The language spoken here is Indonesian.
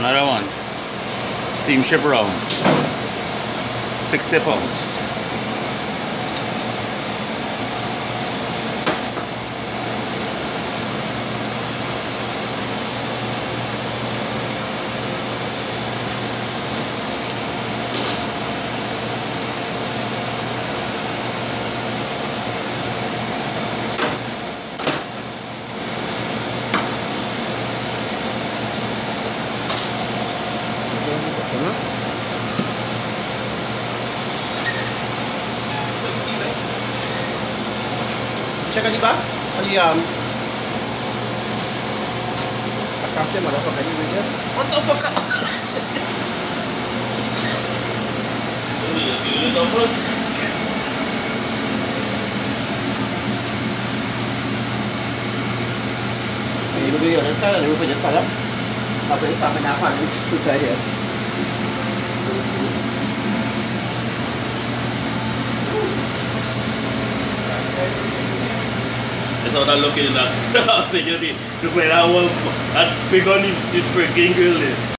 Another one. Steamship round. 60 pounds. Cek aja pak, ayam. Kasih malah pakai ini aja. What the fuck? Ini dulu ya, saya dulu punya salam. Apa ini sampai apa nih? Susah ya. is how that looking at. that. I was thinking, okay, look where that one, that big on his freaking girl. is.